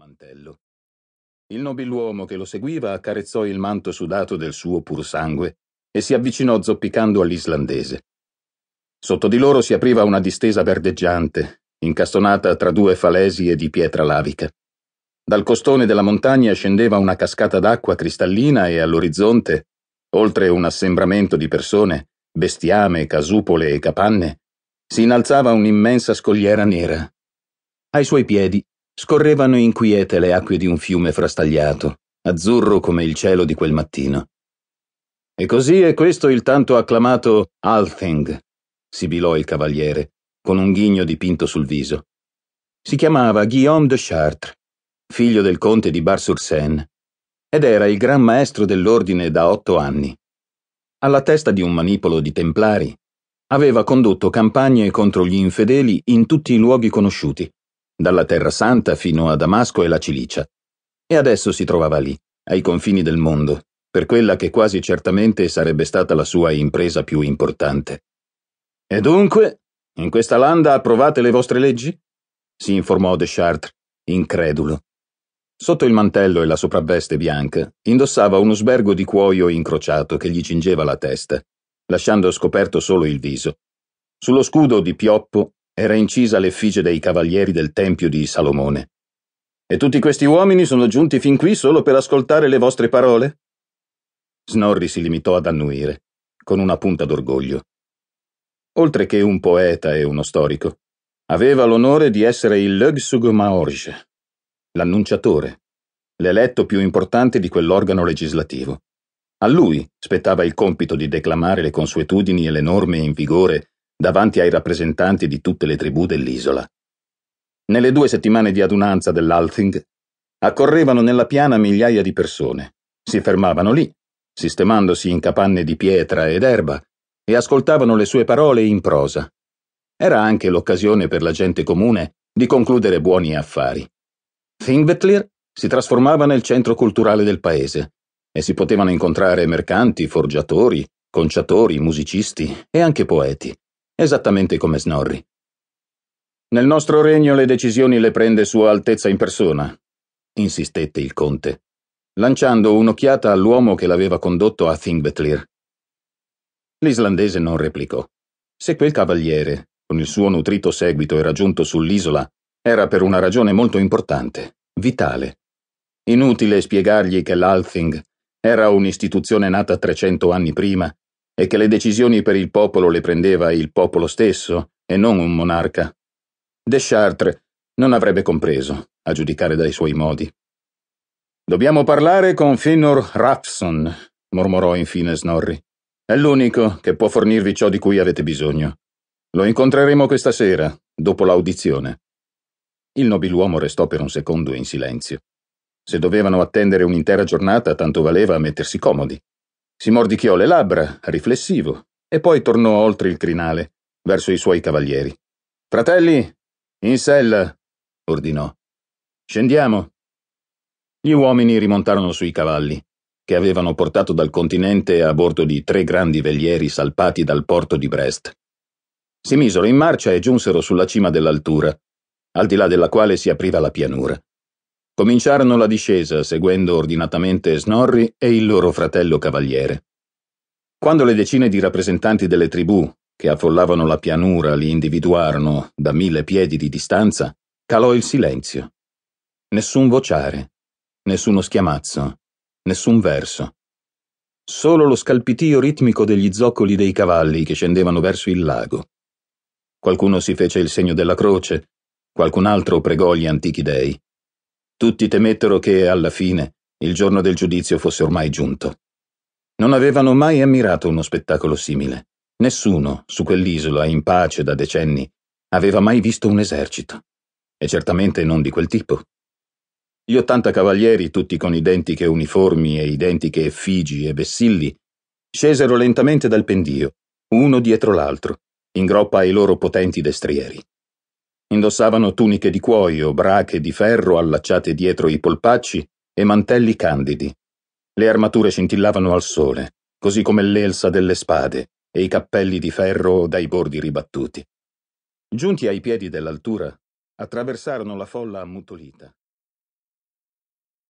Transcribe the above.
mantello. Il nobiluomo che lo seguiva accarezzò il manto sudato del suo pur sangue e si avvicinò zoppicando all'islandese. Sotto di loro si apriva una distesa verdeggiante, incastonata tra due falesie di pietra lavica. Dal costone della montagna scendeva una cascata d'acqua cristallina e all'orizzonte, oltre un assembramento di persone, bestiame, casupole e capanne, si innalzava un'immensa scogliera nera. Ai suoi piedi scorrevano inquiete le acque di un fiume frastagliato, azzurro come il cielo di quel mattino. E così è questo il tanto acclamato Althing, sibilò il cavaliere, con un ghigno dipinto sul viso. Si chiamava Guillaume de Chartres, figlio del conte di Bar-sur-Seine, ed era il gran maestro dell'ordine da otto anni. Alla testa di un manipolo di templari, aveva condotto campagne contro gli infedeli in tutti i luoghi conosciuti, dalla Terra Santa fino a Damasco e la Cilicia, e adesso si trovava lì, ai confini del mondo, per quella che quasi certamente sarebbe stata la sua impresa più importante. E dunque, in questa landa approvate le vostre leggi? si informò De Chartres, incredulo. Sotto il mantello e la sopravveste bianca indossava uno sbergo di cuoio incrociato che gli cingeva la testa, lasciando scoperto solo il viso. Sullo scudo di pioppo era incisa l'effigie dei cavalieri del Tempio di Salomone. E tutti questi uomini sono giunti fin qui solo per ascoltare le vostre parole? Snorri si limitò ad annuire, con una punta d'orgoglio. Oltre che un poeta e uno storico, aveva l'onore di essere il Lugsug Maorge, l'annunciatore, l'eletto più importante di quell'organo legislativo. A lui spettava il compito di declamare le consuetudini e le norme in vigore davanti ai rappresentanti di tutte le tribù dell'isola. Nelle due settimane di adunanza dell'Althing accorrevano nella piana migliaia di persone, si fermavano lì sistemandosi in capanne di pietra ed erba, e ascoltavano le sue parole in prosa. Era anche l'occasione per la gente comune di concludere buoni affari. Thingvetlir si trasformava nel centro culturale del paese e si potevano incontrare mercanti, forgiatori, conciatori, musicisti e anche poeti, esattamente come Snorri. Nel nostro regno le decisioni le prende Sua Altezza in persona, insistette il conte lanciando un'occhiata all'uomo che l'aveva condotto a Thingvetlir. L'islandese non replicò. Se quel cavaliere, con il suo nutrito seguito, era giunto sull'isola, era per una ragione molto importante, vitale. Inutile spiegargli che l'Althing era un'istituzione nata 300 anni prima e che le decisioni per il popolo le prendeva il popolo stesso e non un monarca. Deschartres non avrebbe compreso, a giudicare dai suoi modi. Dobbiamo parlare con Finor Rapson, mormorò infine Snorri. È l'unico che può fornirvi ciò di cui avete bisogno. Lo incontreremo questa sera, dopo l'audizione. Il nobiluomo restò per un secondo in silenzio. Se dovevano attendere un'intera giornata, tanto valeva mettersi comodi. Si mordicchiò le labbra, riflessivo, e poi tornò oltre il crinale, verso i suoi cavalieri. Fratelli, in sella, ordinò. Scendiamo. Gli uomini rimontarono sui cavalli, che avevano portato dal continente a bordo di tre grandi velieri salpati dal porto di Brest. Si misero in marcia e giunsero sulla cima dell'altura, al di là della quale si apriva la pianura. Cominciarono la discesa, seguendo ordinatamente Snorri e il loro fratello cavaliere. Quando le decine di rappresentanti delle tribù, che affollavano la pianura, li individuarono da mille piedi di distanza, calò il silenzio. Nessun vociare, nessuno schiamazzo, nessun verso. Solo lo scalpitio ritmico degli zoccoli dei cavalli che scendevano verso il lago. Qualcuno si fece il segno della croce, qualcun altro pregò gli antichi dei. Tutti temettero che, alla fine, il giorno del giudizio fosse ormai giunto. Non avevano mai ammirato uno spettacolo simile. Nessuno, su quell'isola, in pace da decenni, aveva mai visto un esercito. E certamente non di quel tipo. Gli ottanta cavalieri, tutti con identiche uniformi e identiche effigi e vessilli, scesero lentamente dal pendio, uno dietro l'altro, in groppa ai loro potenti destrieri. Indossavano tuniche di cuoio, brache di ferro allacciate dietro i polpacci e mantelli candidi. Le armature scintillavano al sole, così come l'elsa delle spade e i cappelli di ferro dai bordi ribattuti. Giunti ai piedi dell'altura, attraversarono la folla ammutolita